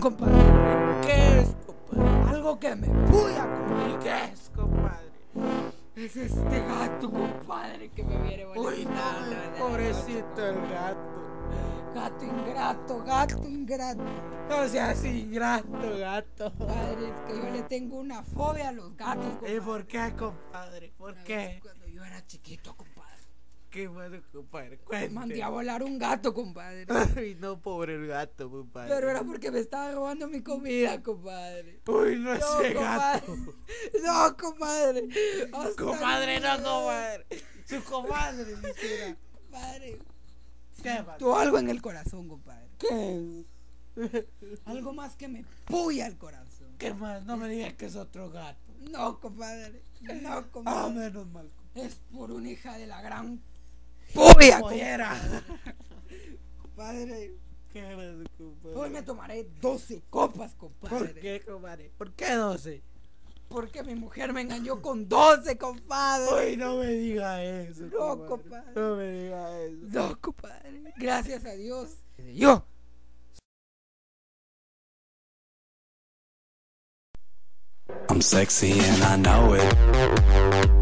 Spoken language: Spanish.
compadre. ¿Qué es, compadre? Algo que me puya, compadre. ¿Y qué es, compadre? Es este gato, compadre, que me viene Uy, molestando. no, pobrecito el gato. Gato ingrato, gato ingrato. No seas ingrato, gato. Padre, es que yo le tengo una fobia a los gatos, ¿Y compadre. por qué, compadre? ¿Por Una qué? Cuando yo era chiquito, compadre. ¿Qué bueno, compadre? Me mandé a Cuente. volar un gato, compadre. Ay, no, pobre el gato, compadre. Pero era porque me estaba robando mi comida, compadre. Uy, no No, ese compadre. gato. No, compadre. Hasta Compadre, no, compadre. Su comadre, dijera. Compadre. ¿Qué? Tú algo en el corazón, compadre. ¿Qué? Algo más que me puya el corazón. ¿Qué más? No me digas que es otro gato. No, compadre. No, Ah, compadre. menos mal. Es por una hija de la gran puya, Pollera. compadre. ¿Qué pasó, compadre? Hoy me tomaré 12 copas, compadre. ¿Por qué, compadre? ¿Por qué 12? Porque mi mujer me engañó con 12, compadre. Uy, no me diga eso. No, compadre. No me diga eso. No, compadre. Gracias a Dios. Yo. I'm sexy and I know it.